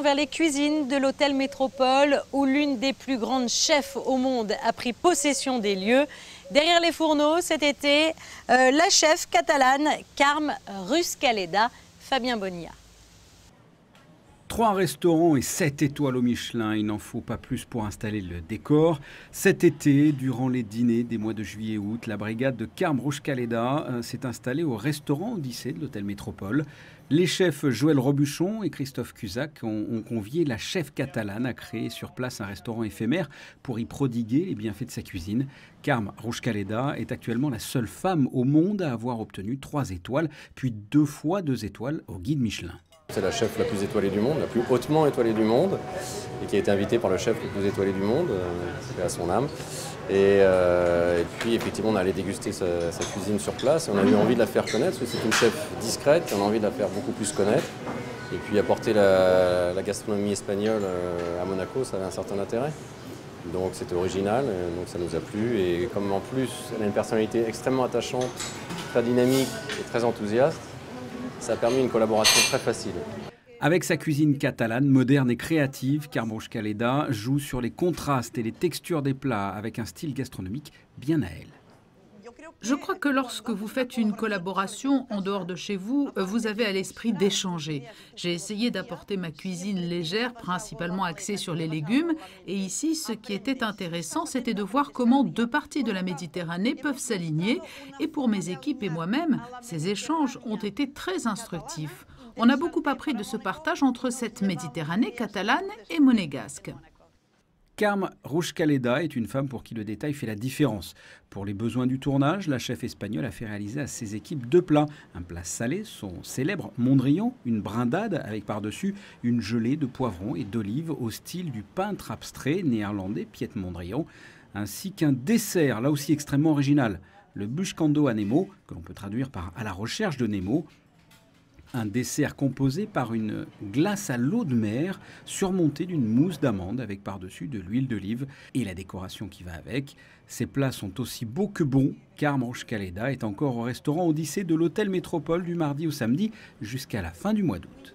vers les cuisines de l'hôtel Métropole où l'une des plus grandes chefs au monde a pris possession des lieux. Derrière les fourneaux cet été, euh, la chef catalane Carme Ruscaleda, Fabien Bonilla. Trois restaurants et sept étoiles au Michelin, il n'en faut pas plus pour installer le décor. Cet été, durant les dîners des mois de juillet et août, la brigade de Carme Rouge-Caleda euh, s'est installée au restaurant Odyssée de l'hôtel Métropole. Les chefs Joël Robuchon et Christophe Cusac ont, convié la chef catalane à créer sur place un restaurant éphémère pour y prodiguer les bienfaits de sa cuisine. Carme Rouge-Caleda est actuellement la seule femme au monde à avoir obtenu trois étoiles, puis deux fois deux étoiles au guide Michelin. C'est la chef la plus étoilée du monde, la plus hautement étoilée du monde, et qui a été invitée par le chef le plus étoilé du monde, euh, à son âme. Euh, et, puis effectivement, on allait déguster sa, cuisine sur place. Et on a eu envie de la faire connaître, parce que c'est une chef discrète, et on a envie de la faire beaucoup plus connaître. Et puis apporter la, gastronomie espagnole euh, à Monaco, ça avait un certain intérêt. Donc c'était original, donc ça nous a plu. Et comme en plus, elle a une personnalité extrêmement attachante, très dynamique et très enthousiaste, ça a permis une collaboration très facile. Avec sa cuisine catalane, moderne et créative, Carmouche Caleda joue sur les contrastes et les textures des plats avec un style gastronomique bien à elle. Je crois que lorsque vous faites une collaboration en dehors de chez vous, vous avez à l'esprit d'échanger. J'ai essayé d'apporter ma cuisine légère, principalement axée sur les légumes. Et ici, ce qui était intéressant, c'était de voir comment deux parties de la Méditerranée peuvent s'aligner. Et pour mes équipes et moi-même, ces échanges ont été très instructifs. On a beaucoup appris de ce partage entre cette Méditerranée catalane et monégasque. Carme Rouge-Caleda est une femme pour qui le détail fait la différence. Pour les besoins du tournage, la chef espagnole a fait réaliser à ses équipes deux plats. Un plat salé, son célèbre Mondrian, une brindade avec par-dessus une gelée de poivrons et d'olives au style du peintre abstrait néerlandais Piet Mondrian, ainsi qu'un dessert, là aussi extrêmement original, le Buscando a Nemo, que l'on peut traduire par à la recherche de Nemo, un dessert composé par une glace à l'eau de mer surmontée d'une mousse d'amande avec par-dessus de l'huile d'olive et la décoration qui va avec. Ces plats sont aussi beaux que bons car Manche Caleda est encore au restaurant Odyssée de l'hôtel Métropole du mardi au samedi jusqu'à la fin du mois d'août.